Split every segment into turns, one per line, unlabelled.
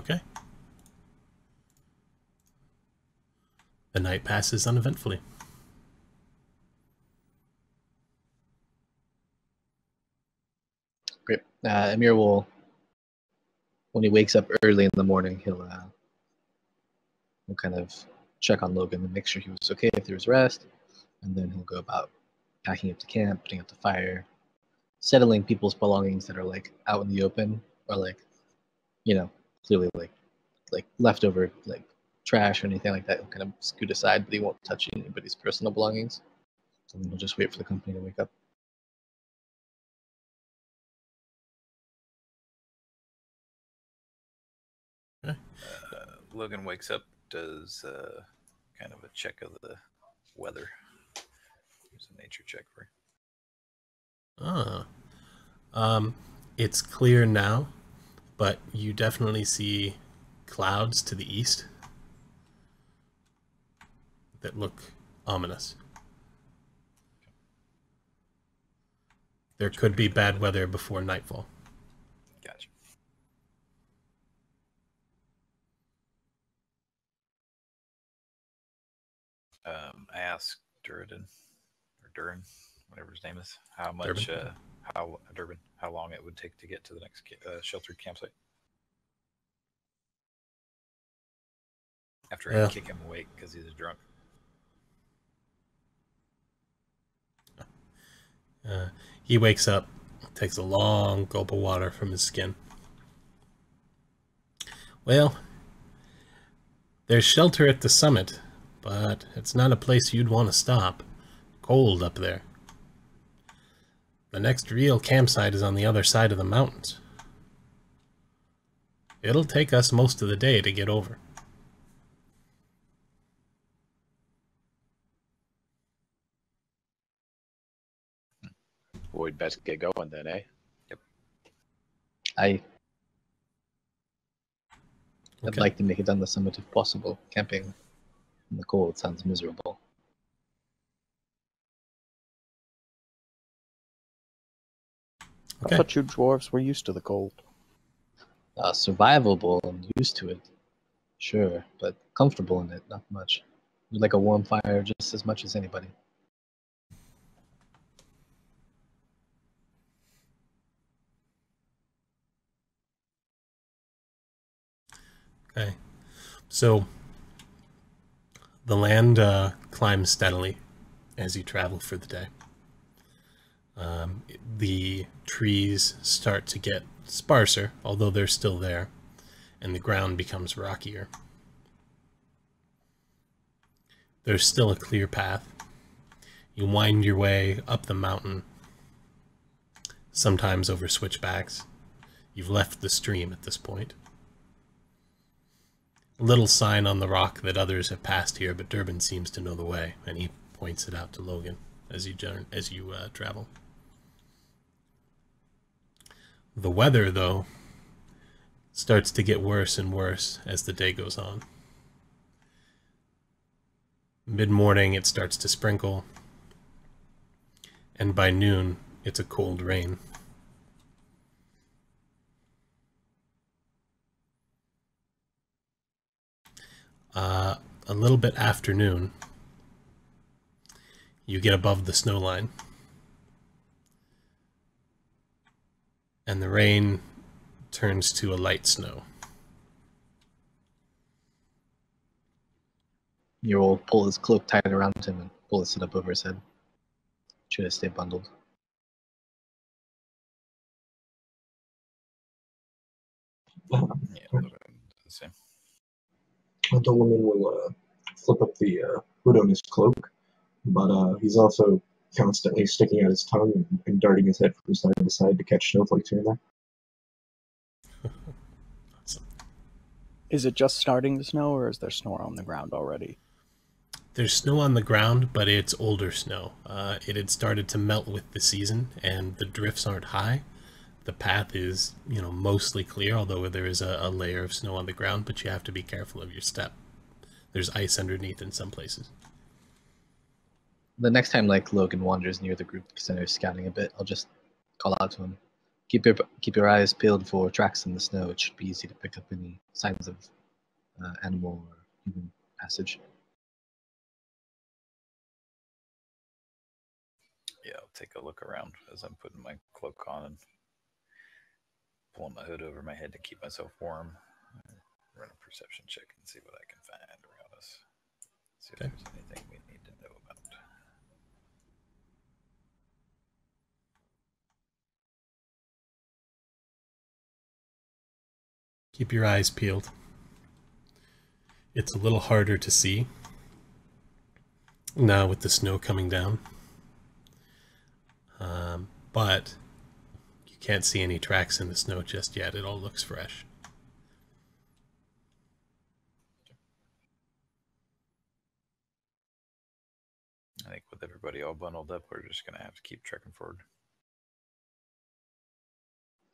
Okay. The night passes uneventfully.
Great. Uh, Amir will, when he wakes up early in the morning, he'll uh, he'll kind of check on Logan and make sure he was okay if there was rest, and then he'll go about packing up the camp, putting out the fire, settling people's belongings that are like out in the open or like, you know, clearly like like leftover like trash or anything like that. He'll kind of scoot aside, but he won't touch anybody's personal belongings. And then he'll just wait for the company to wake up.
Uh, Logan wakes up, does uh, kind of a check of the weather. Here's a nature check for you.
Ah. Um, it's clear now, but you definitely see clouds to the east that look ominous. There could be bad weather before nightfall.
Gotcha. Um, I asked Durden or Durin, whatever his name is, how much, uh, how Durbin, how long it would take to get to the next uh, sheltered campsite. After
Yeah.
I kick him awake because he's a drunk.
Uh, he wakes up, takes a long gulp of water from his skin. Well, there's shelter at the summit, but it's not a place you'd want to stop. Cold up there. The next real campsite is on the other side of the mountains. It'll take us most of the day to get over.
We'd best get going then, eh? Yep.
I I'd
Okay.
like to make it on the summit if possible. Camping in the cold sounds miserable.
Okay.
I thought you dwarves were used to the cold.
Uh, survivable and used to it, sure, but comfortable in it, not much. You like a warm fire just as much as anybody.
Okay. So the land uh, climbs steadily as you travel for the day. Um, the trees start to get sparser, although they're still there, and the ground becomes rockier. There's still a clear path. You wind your way up the mountain, sometimes over switchbacks. You've left the stream at this point a little sign on the rock that others have passed here, but Durbin seems to know the way, and he points it out to Logan as you as you uh, travel. The weather, though, starts to get worse and worse as the day goes on. Mid morning, it starts to sprinkle, and by noon, it's a cold rain. uh, a little bit afternoon, you get above the snow line. And the rain turns to a light snow.
You will pull his cloak tight around him and pull his hood up over his head. Try to stay bundled.
Yeah, Logan the same.
Dolaman will uh, flip up the uh, hood on his cloak, but uh, he's also constantly sticking out his tongue and, and darting his head from side to side to catch snowflakes here and there.
Awesome.
Is it just starting to snow, or is there snow on the ground already?
There's snow on the ground, but it's older snow. Uh, it had started to melt with the season, and the drifts aren't high. The path is, you know, mostly clear, although there is a, a layer of snow on the ground, but you have to be careful of your step. There's ice underneath in some places.
The next time, like Logan wanders near the group because I know he's scouting a bit, I'll just call out to him. keep your keep your eyes peeled for tracks in the snow. It should be easy to pick up any signs of uh, animal or human passage.
Yeah, I'll take a look around as I'm putting my cloak on and pulling my hood over my head to keep myself warm. Run a perception check and see what I can find around us. See if
Okay.
there's anything we need to know about.
Keep your eyes peeled. It's a little harder to see now with the snow coming down. Um, but you can't see any tracks in the snow just yet. It all looks fresh.
I think with everybody all bundled up, we're just gonna have to keep trekking forward.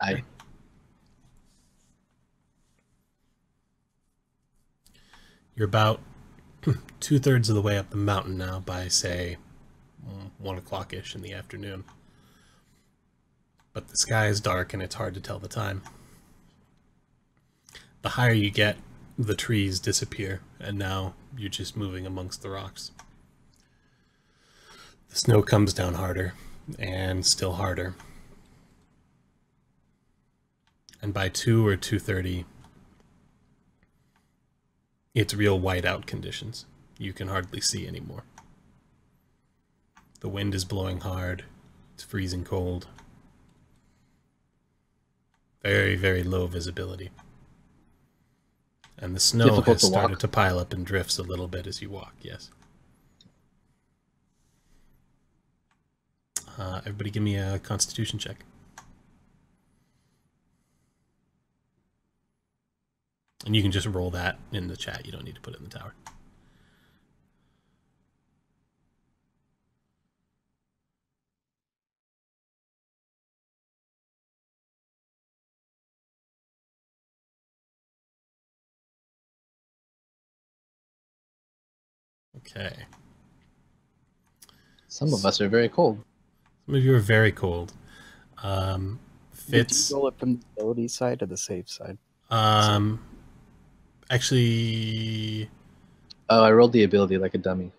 I
You're about two thirds of the way up the mountain now by, say, mm, one o'clock ish in the afternoon. But the sky is dark and it's hard to tell the time. The higher you get, the trees disappear, and now you're just moving amongst the rocks. The snow comes down harder and still harder. And by 2 or 2:30, it's real whiteout conditions. You can hardly see anymore. The wind is blowing hard. It's freezing cold. Very, very low visibility. And the snow
Difficult
has
to
started
walk.
to pile up and drifts a little bit as you walk, yes. Uh, everybody give me a constitution check. And you can just roll that in the chat. You don't need to put it in the tower. Okay.
some of us are very cold.
Some of you are very cold. Um,
Did
Fitz,
you roll it from the ability side or the safe side?
um, actually,
Oh, I rolled the ability like a dummy.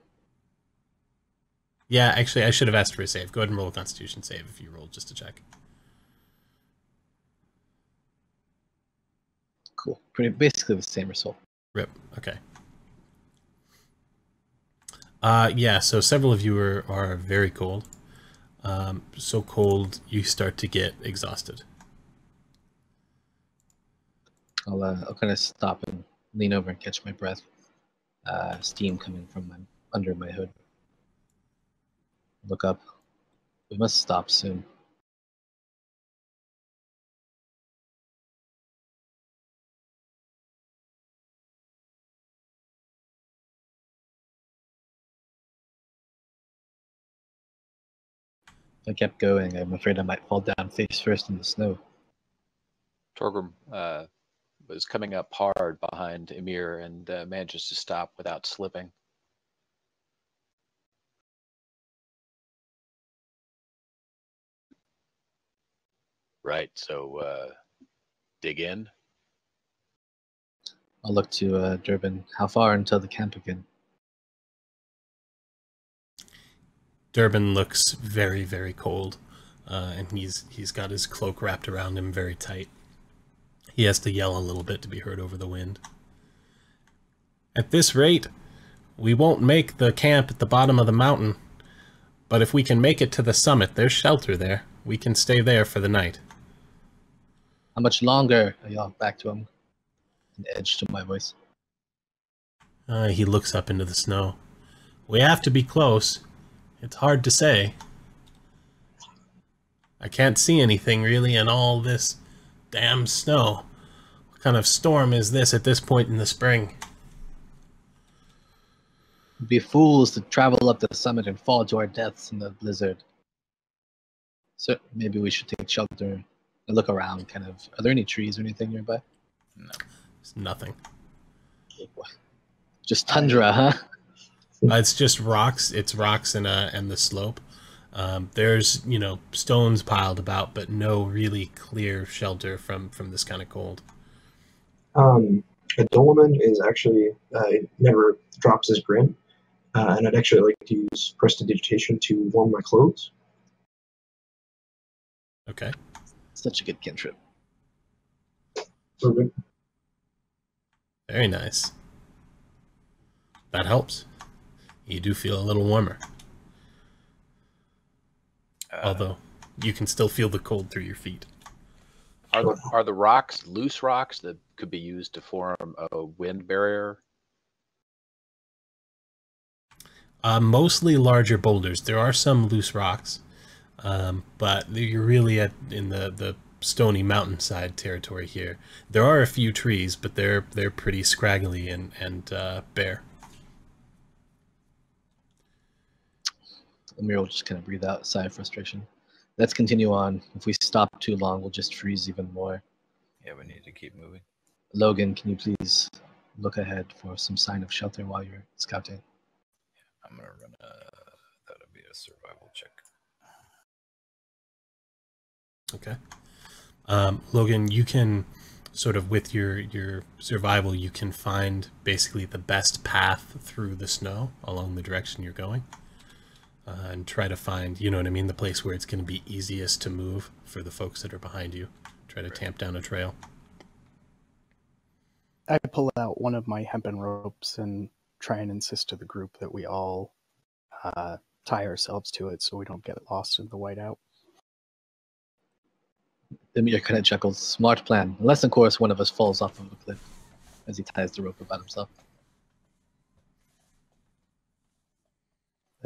yeah, actually, I should have asked for a save. Go ahead and roll a Constitution save if you rolled just to check.
Cool. Pretty basically the same result.
Rip. Okay. Uh, yeah, so several of you are, are very cold. Um, so cold you start to get exhausted.
I'll uh, I'll kind of stop and lean over and catch my breath. Uh, steam coming from my under my hood. Look up. We must stop soon. I kept going, I'm afraid I might fall down face first in the snow.
Torgrim uh, was coming up hard behind Emir and uh, manages to stop without slipping. Right, so uh, dig in.
I'll look to uh, Durbin. How far until the camp again?
Durbin looks very, very cold, uh, and he's he's got his cloak wrapped around him very tight. He has to yell a little bit to be heard over the wind. At this rate, we won't make the camp at the bottom of the mountain, but if we can make it to the summit, there's shelter there. We can stay there for the night.
How much longer? I yell back to him. An edge to my voice.
Uh, he looks up into the snow. We have to be close. It's hard to say. I can't see anything really in all this damn snow. What kind of storm is this at this point in the spring?
We'd be fools to travel up the summit and fall to our deaths in the blizzard. So maybe we should take shelter and look around. Kind of. Are there any trees or anything nearby?
No.
It's nothing.
Just tundra, huh?
Uh, it's just rocks. It's rocks and uh and the slope. Um, there's you know stones piled about, but no really clear shelter from from this kind of cold.
Um, a Doloman is actually uh, it never drops his grin, uh, and I'd actually like to use prestidigitation to warm my clothes.
Okay.
Such a good cantrip.
So good.
Very nice. That helps. You do feel a little warmer,
Uh,
although you can still feel the cold through your feet.
Are the, are the rocks loose rocks that could be used to form a wind barrier?
Uh, mostly larger boulders. There are some loose rocks, um, but you're really at in the, the stony mountainside territory here. There are a few trees, but they're they're pretty scraggly and and uh, bare.
Amir will just kind of breathe out a sigh of frustration. Let's continue on. If we stop too long, we'll just freeze even more.
yeah, we need to keep moving.
Logan, can you please look ahead for some sign of shelter while you're scouting?
I'm gonna run a. That'll be a survival check.
Okay. Um, Logan, you can sort of with your your survival, you can find basically the best path through the snow along the direction you're going, uh, and try to find, you know what I mean, the place where it's going to be easiest to move for the folks that are behind you. Try to tamp down a trail.
I pull out one of my hempen ropes and try and insist to the group that we all uh, tie ourselves to it so we don't get lost in the whiteout.
Amir kind of chuckles. Smart plan. Unless, of course, one of us falls off of a cliff as he ties the rope about himself.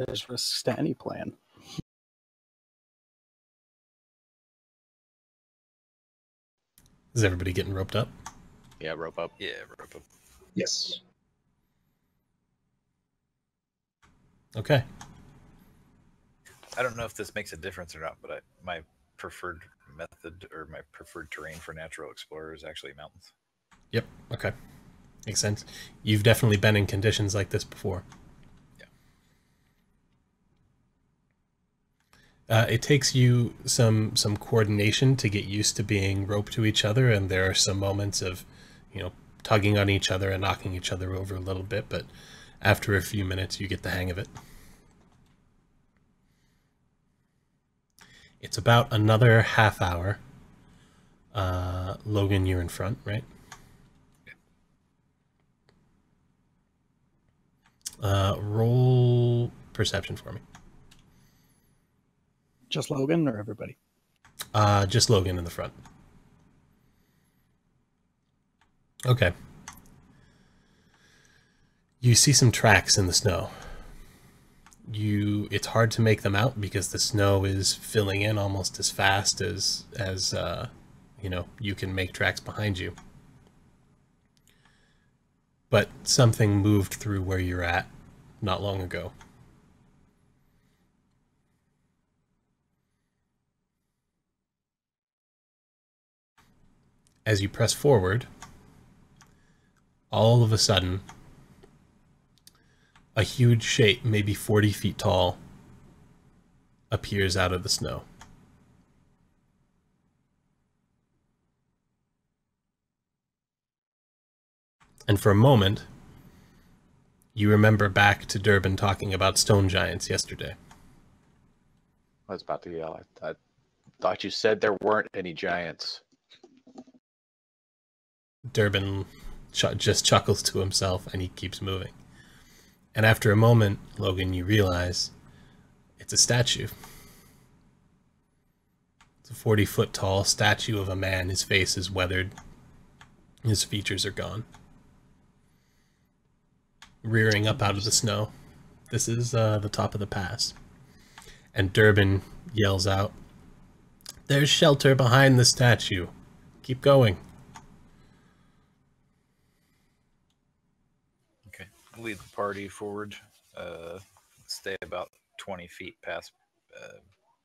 There's risks to any plan.
Is everybody getting roped up?
Yeah, rope up.
Yeah, rope up.
Yes.
Okay.
I don't know if this makes a difference or not, but I, my preferred method or my preferred terrain for natural explorer is actually mountains.
Yep. Okay. Makes sense. You've definitely been in conditions like this before. Uh, it takes you some some coordination to get used to being roped to each other, and there are some moments of, you know, tugging on each other and knocking each other over a little bit. But after a few minutes, you get the hang of it. It's about another half hour. Uh, Logan, you're in front, right? Uh, roll perception for me.
Just Logan or everybody?
Uh, just Logan in the front. Okay. You see some tracks in the snow. You, it's hard to make them out because the snow is filling in almost as fast as as uh, you know you can make tracks behind you. But something moved through where you're at not long ago. As you press forward, all of a sudden, a huge shape, maybe 40 feet tall, appears out of the snow. And for a moment, you remember back to Durbin talking about stone giants yesterday.
I was about to yell. I, I thought you said there weren't any giants.
Durbin ch- just chuckles to himself and he keeps moving. And after a moment, Logan, you realize it's a statue. It's a 40 foot tall statue of a man. His face is weathered, his features are gone. Rearing up out of the snow. This is uh, the top of the pass. And Durbin yells out, There's shelter behind the statue. Keep going.
Okay. Lead the party forward. Uh, stay about 20 feet past uh,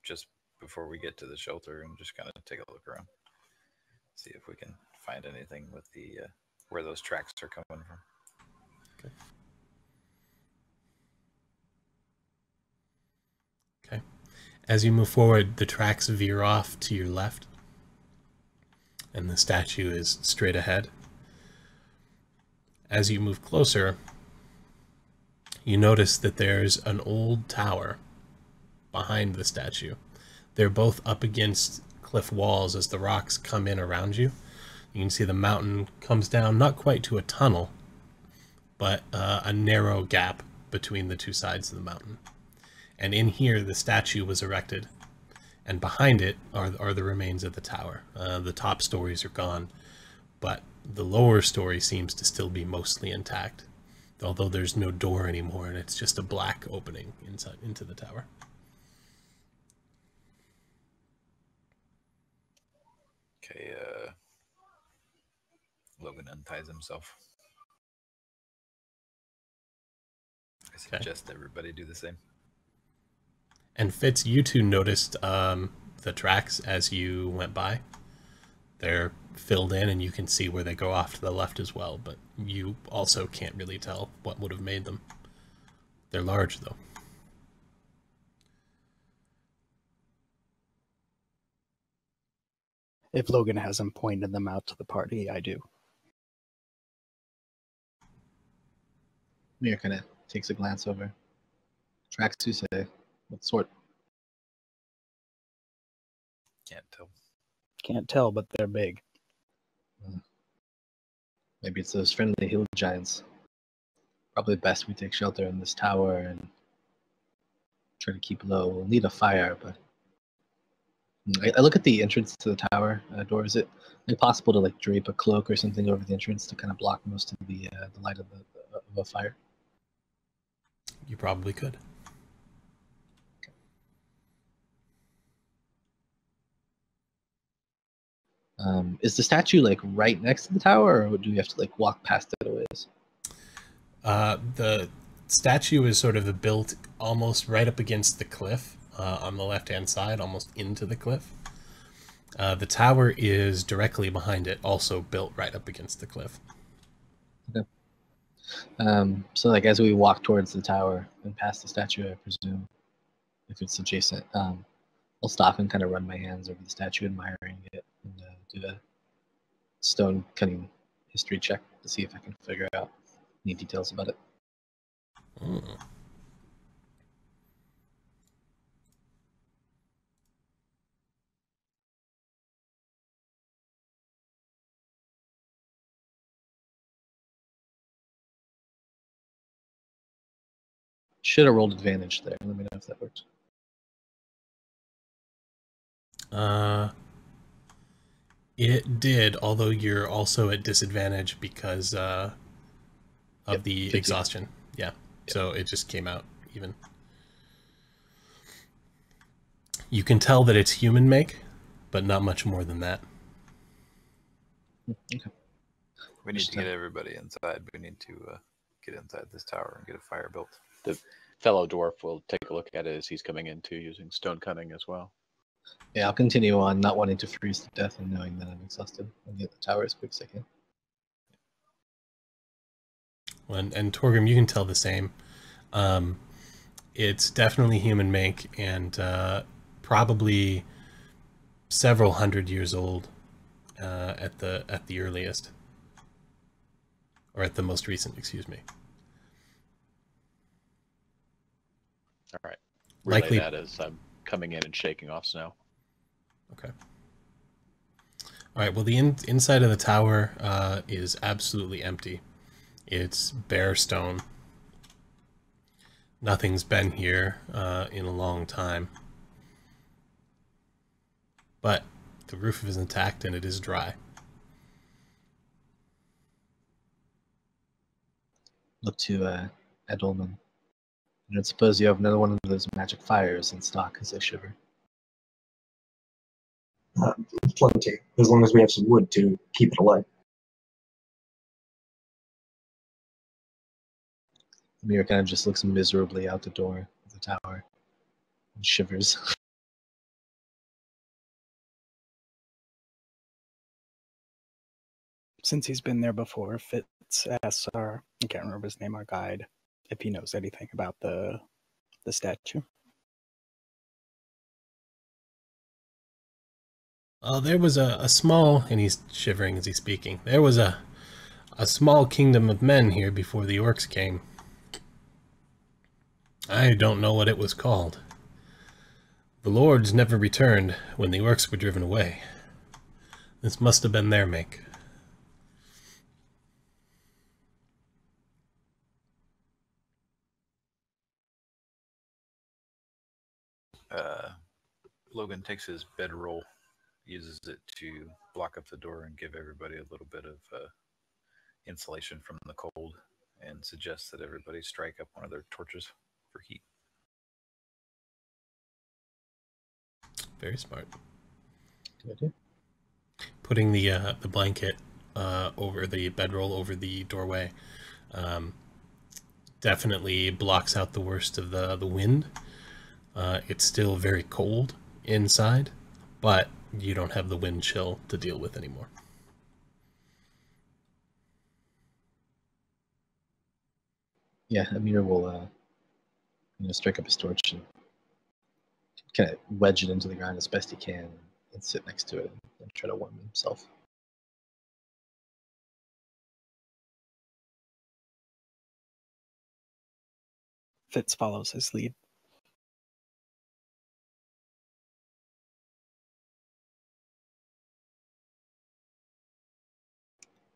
just before we get to the shelter and just kind of take a look around. See if we can find anything with the uh, where those tracks are coming from. Okay.
As you move forward, the tracks veer off to your left, and the statue is straight ahead. As you move closer, you notice that there's an old tower behind the statue. They're both up against cliff walls as the rocks come in around you. You can see the mountain comes down, not quite to a tunnel, but uh, a narrow gap between the two sides of the mountain. And in here, the statue was erected, and behind it are, are the remains of the tower. Uh, the top stories are gone, but the lower story seems to still be mostly intact, although there's no door anymore, and it's just a black opening inside into the tower.
Okay, uh, Logan unties himself. I suggest everybody do the same.
And Fitz, you two noticed um, the tracks as you went by. They're filled in, and you can see where they go off to the left as well. But you also can't really tell what would have made them. They're large, though.
If Logan hasn't pointed them out to the party, I do.
Mir kind of takes a glance over. Tracks to say, what sort?
Can't tell.
Can't tell, but they're big.
Maybe it's those friendly hill giants. Probably best we take shelter in this tower and try to keep low. We'll need a fire, but I, I look at the entrance to the tower uh, door. Is it possible to like drape a cloak or something over the entrance to kind of block most of the uh, the light of the of a fire?
You probably could.
Um, is the statue like right next to the tower, or do we have to like walk past it a ways?
Uh, the statue is sort of built almost right up against the cliff uh, on the left hand side, almost into the cliff. Uh, the tower is directly behind it, also built right up against the cliff.
Um, so like as we walk towards the tower and past the statue, I presume, if it's adjacent, um, I'll stop and kind of run my hands over the statue, admiring it, do a stone cutting history check to see if I can figure out any details about it.
Mm.
Should have rolled advantage there. Let me know if that works.
Uh, it did, although you're also at disadvantage because uh, of
Yep,
the
15.
exhaustion. Yeah, so it just came out even. You can tell that it's human make, but not much more than that.
Okay.
We need to get everybody inside. We need to uh, get inside this tower and get a fire built.
The fellow dwarf will take a look at it as he's coming in too, using stone cutting as well.
Yeah, I'll continue on, not wanting to freeze to death and knowing that I'm exhausted and get the tower as quick as I can.
And, and Torgrim, you can tell the same. Um, it's definitely human make and uh, probably several hundred years old uh, at the at the earliest, or at the most recent. Excuse me.
All right. Relay
Likely-
that is I'm coming in and shaking off snow.
Okay. All right. Well, the in, inside of the tower uh, is absolutely empty. It's bare stone. Nothing's been here uh, in a long time. But the roof is intact and it is dry.
Look to uh, Edelman. I don't suppose you have another one of those magic fires in stock as I shiver.
Uh, plenty, as long as we have some wood to keep it alight.
Amir kind of just looks miserably out the door of the tower and shivers.
Since he's been there before, Fitz asks our I can't remember his name, our guide, if he knows anything about the the statue.
Well, there was a, a small, and he's shivering as he's speaking. There was a a small kingdom of men here before the orcs came. I don't know what it was called. The lords never returned when the orcs were driven away. This must have been their make.
Logan takes his bedroll, uses it to block up the door and give everybody a little bit of uh, insulation from the cold, and suggests that everybody strike up one of their torches for heat.
Very smart.
Good idea.
Putting the uh, the blanket uh, over the bedroll over the doorway um, definitely blocks out the worst of the the wind. Uh, it's still very cold inside, but you don't have the wind chill to deal with anymore.
Yeah, Amir will, uh, you know, strike up his torch and kind of wedge it into the ground as best he can and sit next to it and try to warm himself.
Fitz follows his lead.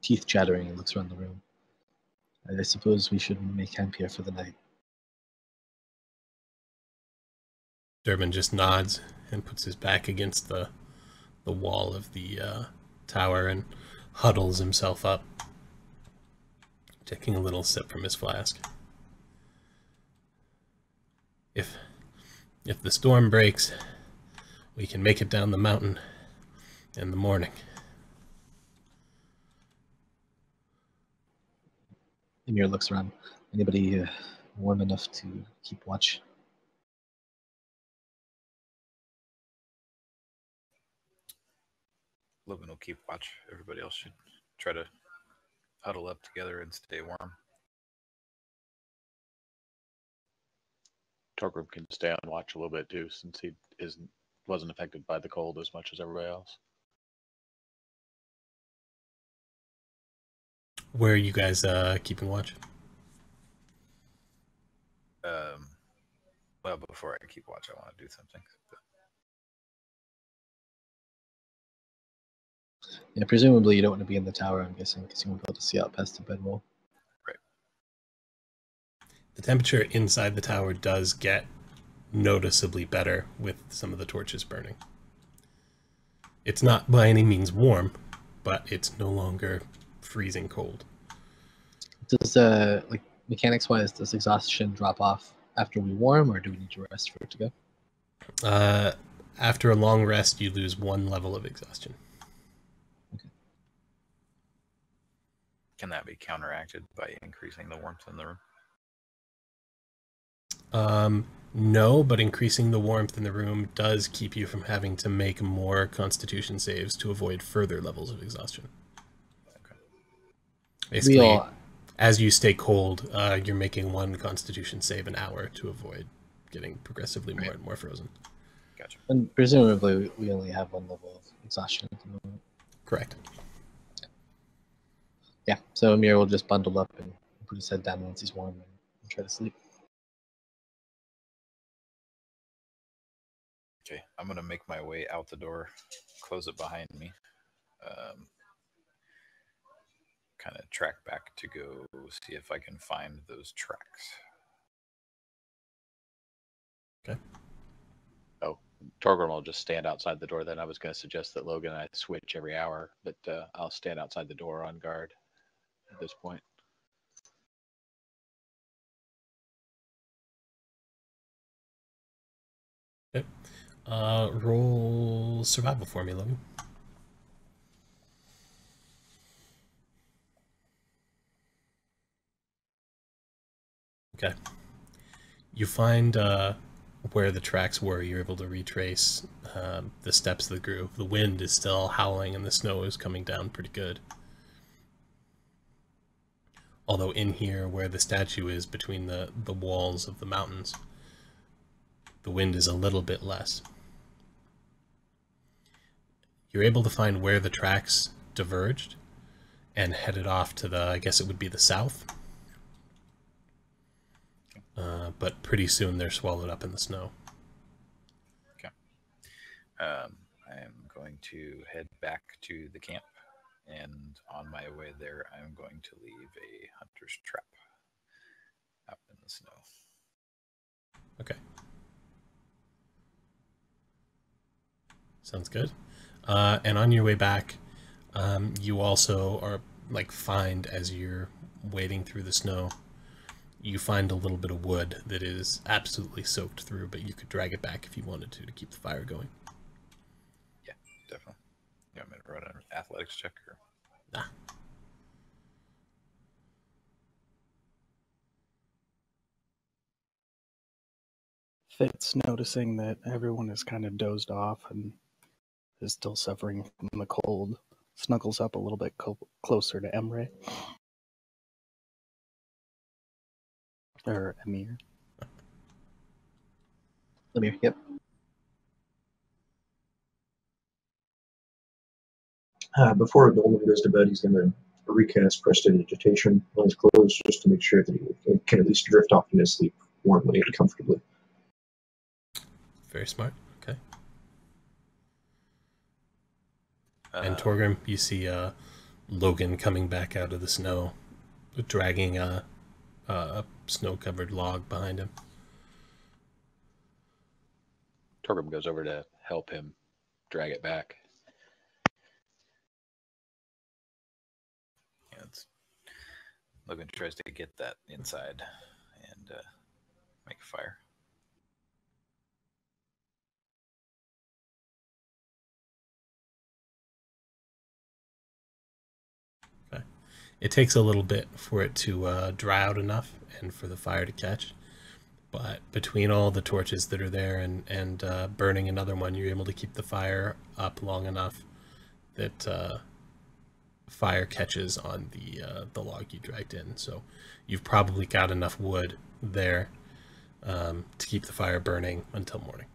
Teeth chattering, he looks around the room. I suppose we should make camp here for the night.
Durbin just nods and puts his back against the the wall of the uh, tower and huddles himself up, taking a little sip from his flask. If if the storm breaks, we can make it down the mountain in the morning.
Amir looks around. Anybody uh, warm enough to keep watch?
Logan will keep watch. Everybody else should try to huddle up together and stay warm.
Torgrim can stay on watch a little bit too, since he isn't wasn't affected by the cold as much as everybody else.
Where are you guys uh, keeping watch?
Um, well, before I keep watch, I want to do something.
Yeah, presumably you don't want to be in the tower, I'm guessing, because you won't be able to see out past the bedroll.
The temperature inside the tower does get noticeably better with some of the torches burning. It's not by any means warm, but it's no longer freezing cold.
Does uh like mechanics wise, does exhaustion drop off after we warm, or do we need to rest for it to go?
Uh, after a long rest, you lose one level of exhaustion.
Can that be counteracted by increasing the warmth in the room?
Um, no, but increasing the warmth in the room does keep you from having to make more constitution saves to avoid further levels of exhaustion.
Okay.
Basically,
we all
as you stay cold, uh, you're making one constitution save an hour to avoid getting progressively more and more frozen.
Gotcha.
and presumably we- we only have one level of exhaustion at the moment.
Correct.
Yeah, so Amir will just bundle up and put his head down once he's warm and, and try to sleep.
Okay, I'm gonna make my way out the door, close it behind me, um, kind of track back to go see if I can find those tracks. Okay.
Oh, Torgrim will just stand outside the door. Then I was going to suggest that Logan and I switch every hour, but uh, I'll stand outside the door on guard at this point.
Uh, roll survival for me, Logan. Okay. You find uh, where the tracks were. You're able to retrace um, the steps of the groove. The wind is still howling, and the snow is coming down pretty good. Although in here, where the statue is between the, the walls of the mountains, the wind is a little bit less. you're able to find where the tracks diverged and headed off to the, I guess it would be the south. Uh, but pretty soon they're swallowed up in the snow.
Um, I am going to head back to the camp, and on my way there, I'm going to leave a hunter's trap out in the snow.
Okay. Sounds good. Uh, and on your way back, um, you also are like find as you're wading through the snow, you find a little bit of wood that is absolutely soaked through, but you could drag it back if you wanted to to keep the fire going.
Yeah, definitely. You want me to run an athletics check or?
Nah.
Fitz, noticing that everyone is kind of dozed off and is still suffering from the cold, snuggles up a little bit co- closer to Emre. Or
Amir. Amir. Yep.
Uh, before Dolman goes to bed, he's going to recast Prestidigitation on his clothes just to make sure that he can at least drift off into sleep warmly and comfortably.
Very smart. Okay.
Uh,
and Torgrim, you see uh, Logan coming back out of the snow, dragging a, a snow-covered log behind him.
Torgrim goes over to help him drag it back.
yeah, it's, Logan tries to get that inside and uh, make a fire.
It takes a little bit for it to uh, dry out enough and for the fire to catch. But between all the torches that are there and, and uh, burning another one, you're able to keep the fire up long enough that uh, fire catches on the uh, the log you dragged in. So you've probably got enough wood there um, to keep the fire burning until morning.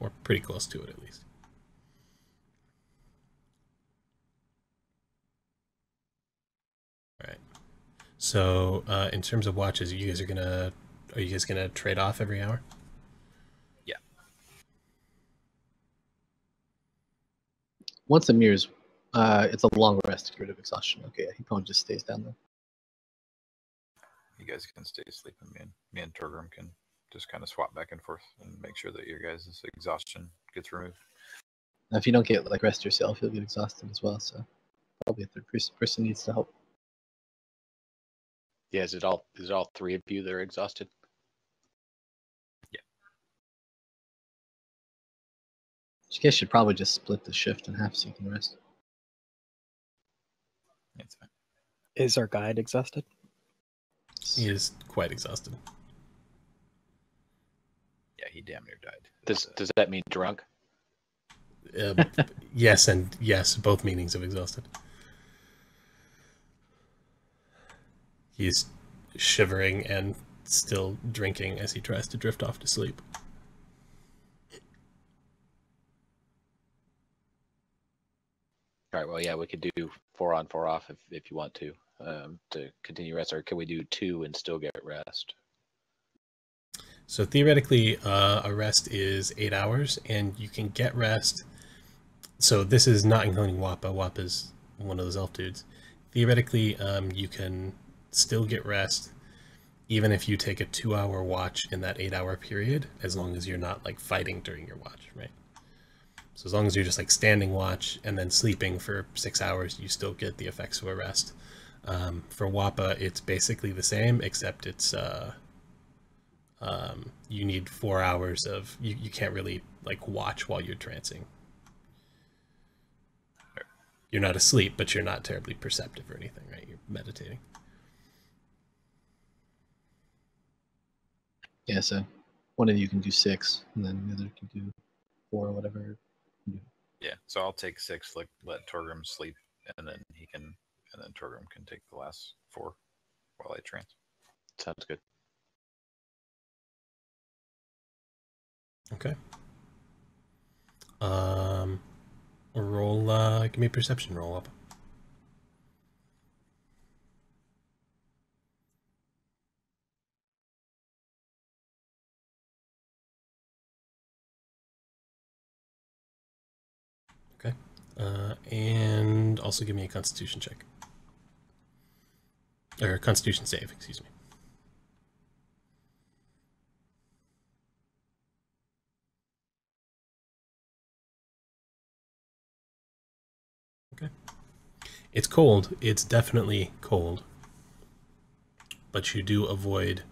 Or pretty close to it, at least. So, uh, in terms of watches, you guys are gonna are you guys gonna trade off every hour? Yeah.
Once Amir's, uh, it's a long rest to get rid of exhaustion. Okay, he probably just stays down there.
You guys can stay asleep, and me and me and Torgrim can just kind of swap back and forth and make sure that your guys' exhaustion gets removed.
Now, if you don't get like rest yourself, you'll get exhausted as well. So probably a third person needs to help.
Yeah, is it all is it all three of you that are exhausted?
I guess you should probably just split the shift in half so you can rest.
It's fine.
Is our guide exhausted?
He is quite exhausted.
Yeah, he damn near died.
Does
It's,
does that mean drunk?
Uh, yes, and yes, both meanings of exhausted. He's shivering and still drinking as he tries to drift off to sleep.
All right. Well, yeah, we could do four on, four off if if you want to um, to continue rest, or can we do two and still get rest?
So theoretically, uh, a rest is eight hours, and you can get rest. So this is not including Wappa. Wappa's one of those elf dudes. Theoretically, um, you can still get rest, even if you take a two-hour watch in that eight-hour period, as long as you're not like fighting during your watch, right? So as long as you're just like standing watch and then sleeping for six hours, you still get the effects of a rest. Um, for Wappa, it's basically the same, except it's uh, um, you need four hours of you, you can't really like watch while you're trancing you're not asleep but you're not terribly perceptive or anything right you're meditating
Yeah, so one of you can do six, and then the other can do four or whatever.
yeah, so I'll take six. Let let Torgrim sleep, and then he can, and then Torgrim can take the last four while I trance.
Sounds good.
Okay. Um, roll. Uh, give me a perception roll up. Uh, and also give me a Constitution check. Or Constitution save, excuse me. Okay. It's cold. It's definitely cold. But you do avoid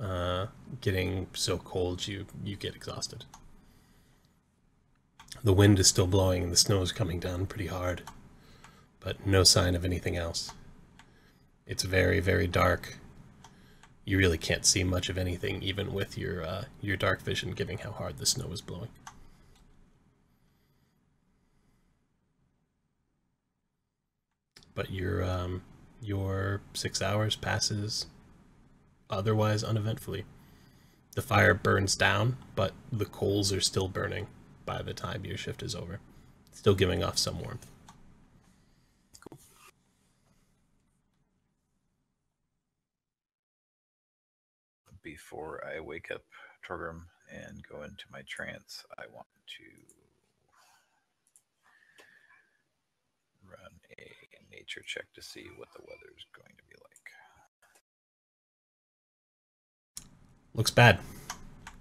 uh, getting so cold you, you get exhausted. The wind is still blowing and the snow is coming down pretty hard, but no sign of anything else. It's very, very dark. You really can't see much of anything, even with your uh, your dark vision, given how hard the snow is blowing. But your um, your six hours passes otherwise uneventfully. The fire burns down, but the coals are still burning by the time your shift is over, still giving off some warmth.
Before I wake up Torgrim and go into my trance, I want to run a nature check to see what the weather is going to be like.
Looks bad.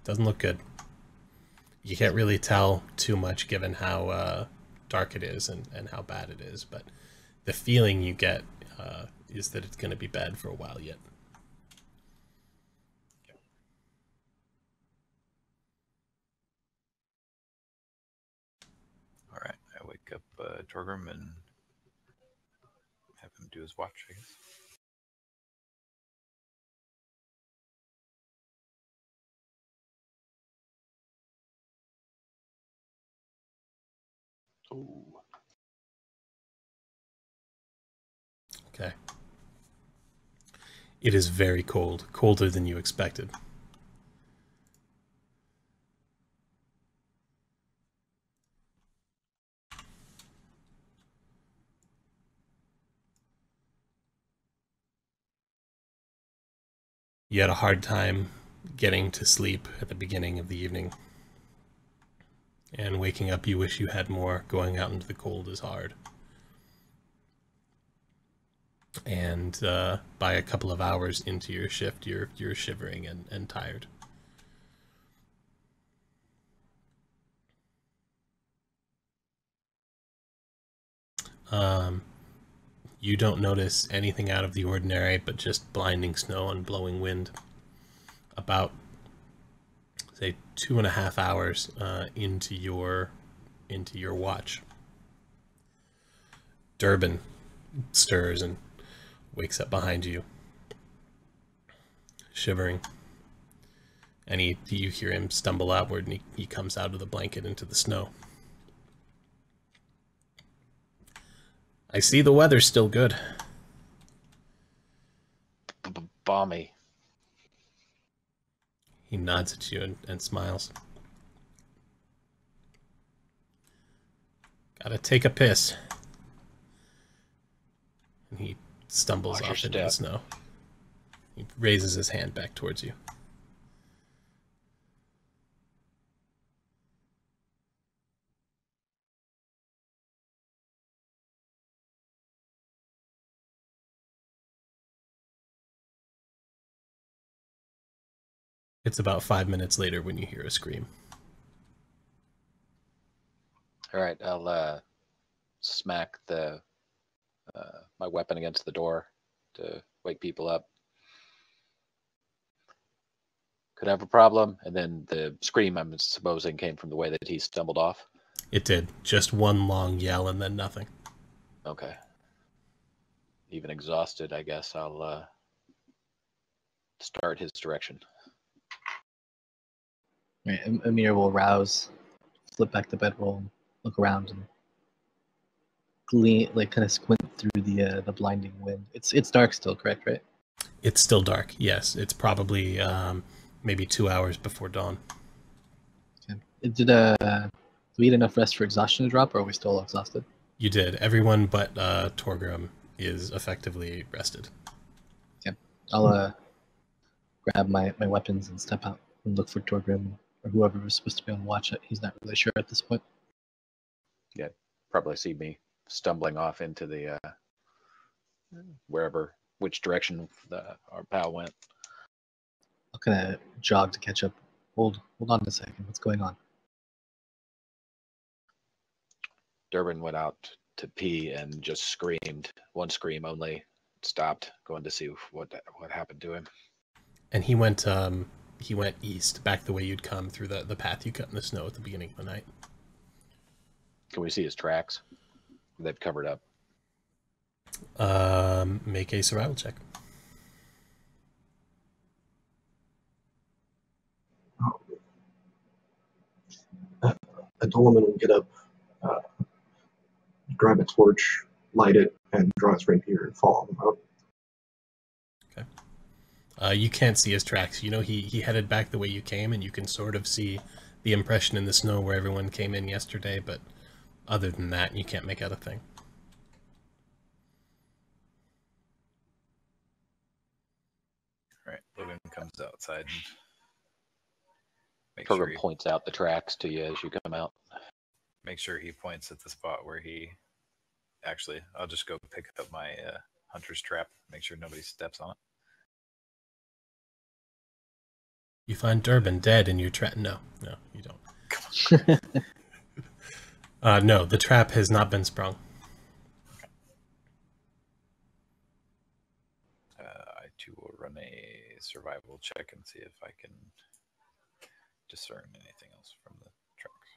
Doesn't look good. You can't really tell too much given how uh, dark it is and, and how bad it is, but the feeling you get uh, is that it's going to be bad for a while yet.
All right, I wake up uh, Torgrim and have him do his watch, I guess.
Okay. It is very cold, colder than you expected. You had a hard time getting to sleep at the beginning of the evening. And waking up, you wish you had more. Going out into the cold is hard. And uh, by a couple of hours into your shift, you're you're shivering and, and tired. Um, you don't notice anything out of the ordinary, but just blinding snow and blowing wind. About say two and a half hours uh, into your into your watch. Durbin stirs and wakes up behind you, shivering. And he, you hear him stumble outward, and he, he comes out of the blanket into the snow. I see the weather's still good.
B- balmy.
He nods at you and, and smiles. Gotta take a piss. And he stumbles
Watch
off into the snow. He raises his hand back towards you. It's about five minutes later when you hear a scream.
All right, I'll uh, smack the uh, my weapon against the door to wake people up. Could have a problem, and then the scream I'm supposing came from the way that he stumbled off.
It did. Just one long yell and then nothing.
Okay. Even exhausted, I guess I'll uh, start his direction.
Right, Amir will rouse, flip back the bedroll, look around, and glean, like kind of squint through the uh, the blinding wind. It's it's dark still, correct? Right?
It's still dark. Yes, it's probably um, maybe two hours before dawn.
Did uh, do we get enough rest for exhaustion to drop, or are we still exhausted?
You did. Everyone but uh, Torgrim is effectively rested.
I'll uh, grab my, my weapons and step out and look for Torgrim or whoever was supposed to be on watch. It. He's not really sure at this point.
Yeah, probably see me stumbling off into the uh, wherever, which direction the, our pal went.
I'm gonna jog to catch up. Hold, hold on a second. What's going on?
Durbin went out to pee and just screamed. One scream only. Stopped, going to see what what happened to him.
And he went um, he went east, back the way you'd come through the, the path you cut in the snow at the beginning of the night.
Can we see his tracks? They've covered up.
Um, make a survival check.
A Doloman will get up, uh, grab a torch, light it, and draw his rapier and follow him out.
Uh, you can't see his tracks. You know he, he headed back the way you came, and you can sort of see the impression in the snow where everyone came in yesterday, but other than that, you can't make out a thing.
Right. Logan comes outside and make sure,
points out the tracks to you as you come out.
make sure he points at the spot where he. Actually, I'll just go pick up my uh, hunter's trap. Make sure nobody steps on it.
You find Durbin dead in your trap. No, no, you don't. Uh, no, the trap has not been sprung.
Uh, I too will run a survival check and see if I can discern anything else from the tracks.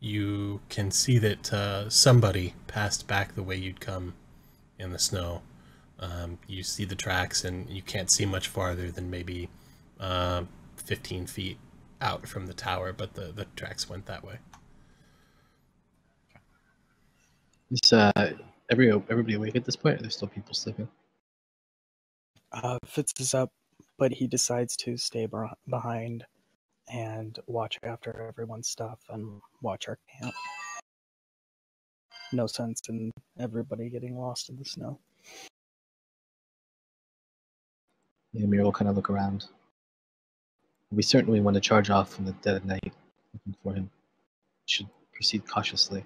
You can see that uh, somebody passed back the way you'd come in the snow. Um, you see the tracks, and you can't see much farther than maybe uh, 15 feet out from the tower, but the, the tracks went that way.
Is uh, every everybody awake at this point? Or there's still people sleeping?
Uh, Fitz is up, but he decides to stay beh- behind and watch after everyone's stuff and watch our camp. No sense in everybody getting lost in the snow.
Ymir will kind of look around. We certainly want to charge off from the dead of night, looking for him. Should proceed cautiously.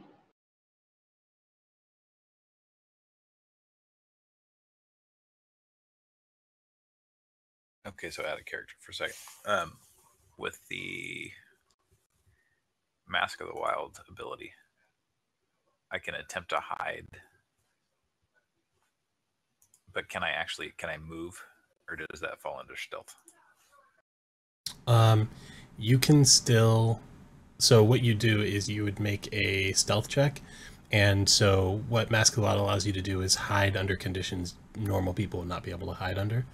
Okay, so out of character for a second. Um, with the Mask of the Wild ability, I can attempt to hide, but can I actually can I move, or does that fall under stealth?
Um, you can still. So what you do is you would make a stealth check, and so what the allows you to do is hide under conditions normal people would not be able to hide under.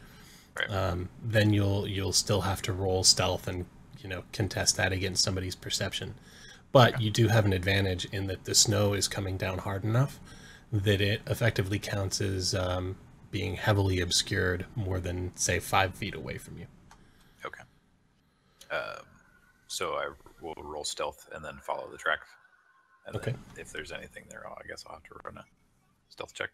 Right.
Um, then you'll you'll still have to roll stealth and you know contest that against somebody's perception. But you do have an advantage in that the snow is coming down hard enough that it effectively counts as um, being heavily obscured more than say five feet away from you.
Okay. Um, so I will roll stealth and then follow the track. And
Okay.
then if there's anything there, I'll, I guess I'll have to run a stealth check.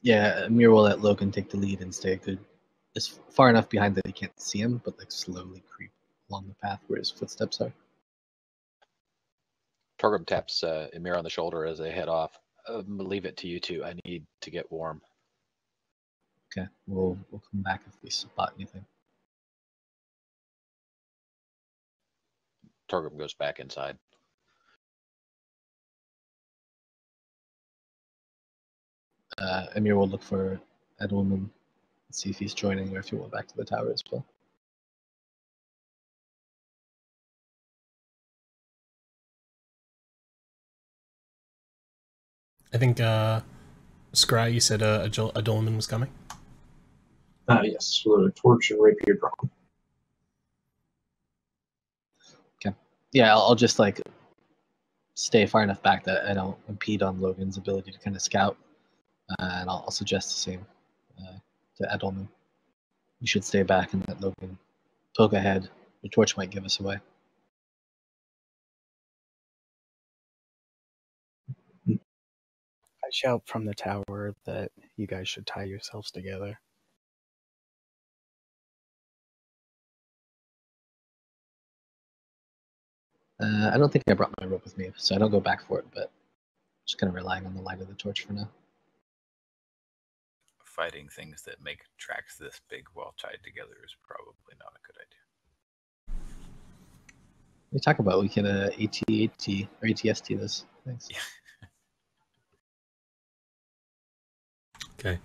Yeah, Ymir will let Logan take the lead and stay a good, as far enough behind that he can't see him, but like slowly creep along the path where his footsteps are.
Torgrim taps uh, Emir on the shoulder as they head off. Um, leave it to you two. I need to get warm.
Okay, we'll we'll come back if we spot anything.
Torgrim goes back inside.
Uh, Emir will look for Edelman and see if he's joining or if he will back to the tower as well.
I think uh, Scry, you said uh, a, Jol- a Dolman was coming.
Ah, yes, with a torch and rapier drawn. Okay.
Yeah, I'll, I'll just like stay far enough back that I don't impede on Logan's ability to kind of scout, uh, and I'll, I'll suggest the same uh, to Edelman. You should stay back and let Logan poke ahead. Your torch might give us away.
I shout from the tower that you guys should tie yourselves together.
Uh, I don't think I brought my rope with me, so I don't go back for it, but just kind of relying on the light of the torch for now.
Fighting things that make tracks this big while tied together is probably not a good idea.
We talk about we can uh, AT-AT or ATST this. Thanks.
Yeah.
Okay.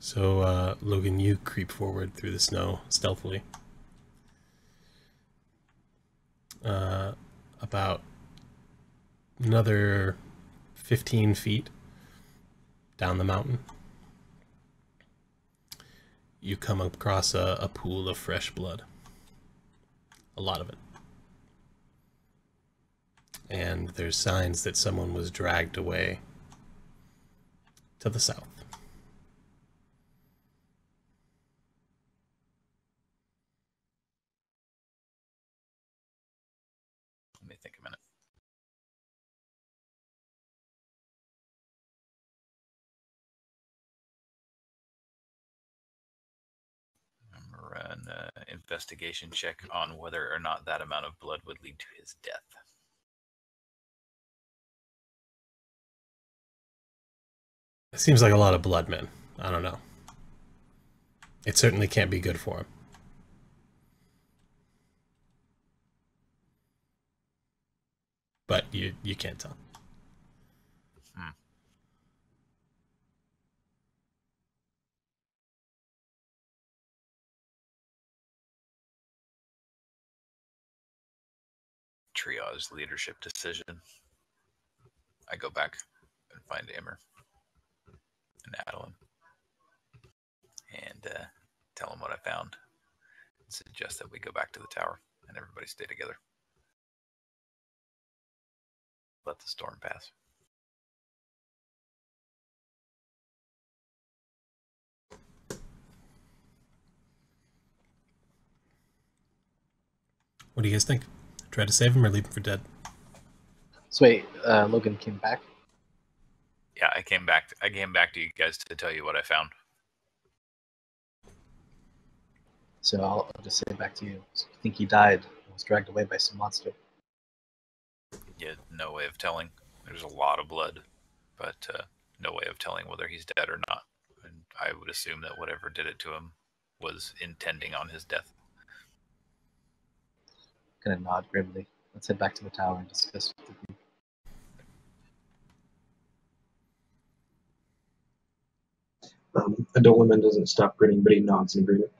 So, uh, Logan, you creep forward through the snow stealthily. Uh, about another 15 feet down the mountain, you come across a, a pool of fresh blood. A lot of it. And there's signs that someone was dragged away to the south.
Gonna uh, investigation check on whether or not that amount of blood would lead to his death.
It seems like a lot of blood, man. I don't know. It certainly can't be good for him. But you you can't tell.
Triage leadership decision. I go back and find Emmer and Adeline and uh, tell them what I found. Suggest that we go back to the tower and everybody stay together. Let the storm pass.
What do you guys think? Try to save him or leave him for dead?
So wait, uh, Logan came back.
Yeah, I came back. I came back to you guys to tell you what I found.
So I'll, I'll just say it back to you. So you think he died and was dragged away by some monster?
Yeah, no way of telling. There's a lot of blood, but uh, no way of telling whether he's dead or not. And I would assume that whatever did it to him was intending on his death.
Gonna nod grimly. Let's head back to the tower and discuss with the group.
Um, adult woman doesn't stop grinning, but he nods in agreement.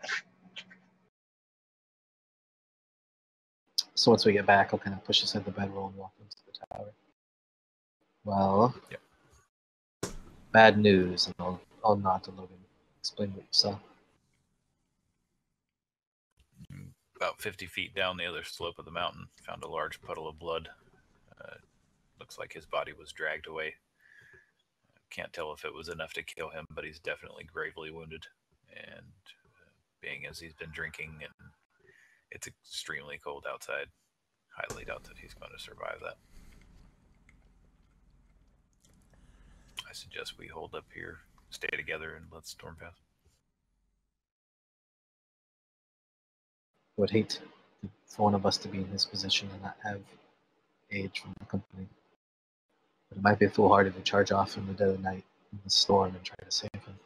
So once we get back, I'll kind of push aside the bedroll and walk into the tower. Well,
Yep.
bad news, and I'll, I'll nod to Logan. Explain what you saw.
About 50 feet down the other slope of the mountain, found a large puddle of blood. Uh, looks like his body was dragged away. Can't tell if it was enough to kill him, but he's definitely gravely wounded. And uh, being as he's been drinking and it's extremely cold outside, highly doubt that he's going to survive that. I suggest we hold up here, stay together, and let storm pass.
Would hate for one of us to be in his position and not have aid from the company. But it might be foolhardy to charge off in the dead of night in the storm and try to save him.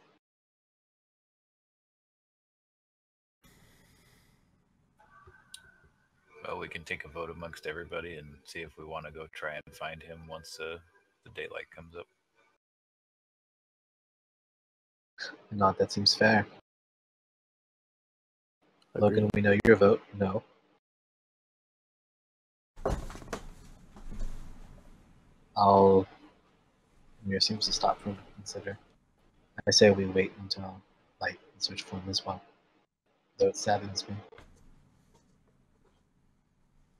Well, we can take a vote amongst everybody and see if we want to go try and find him once uh, the daylight comes up.
Not that seems fair.
Agreed.
Logan, we know your vote. No. I'll. Mir seems to stop for him to consider. I say we wait until light and search for him as well. Though it saddens me.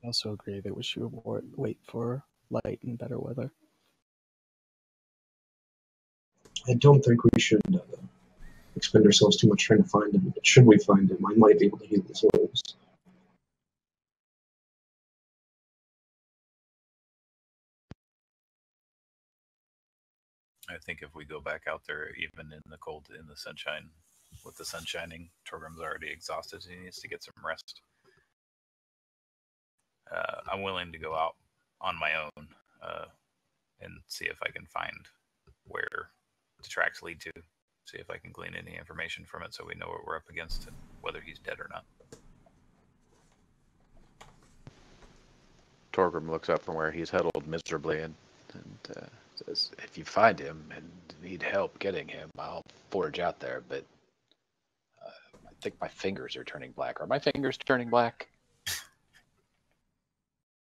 I also agree that we should wa- wait for light and better weather.
I don't think we should uh, expend ourselves too much trying to find him. But should we find him, I might be able to heal his wounds.
I think if we go back out there, even in the cold, in the sunshine, with the sun shining, Torgrim's already exhausted. He needs to get some rest. Uh, I'm willing to go out on my own uh, and see if I can find where the tracks lead to. See if I can glean any information from it, so we know what we're up against and whether he's dead or not.
Torgrim looks up from where he's huddled miserably and, and uh, says, "If you find him and need help getting him, I'll forge out there. But uh, I think my fingers are turning black. Are my fingers turning black?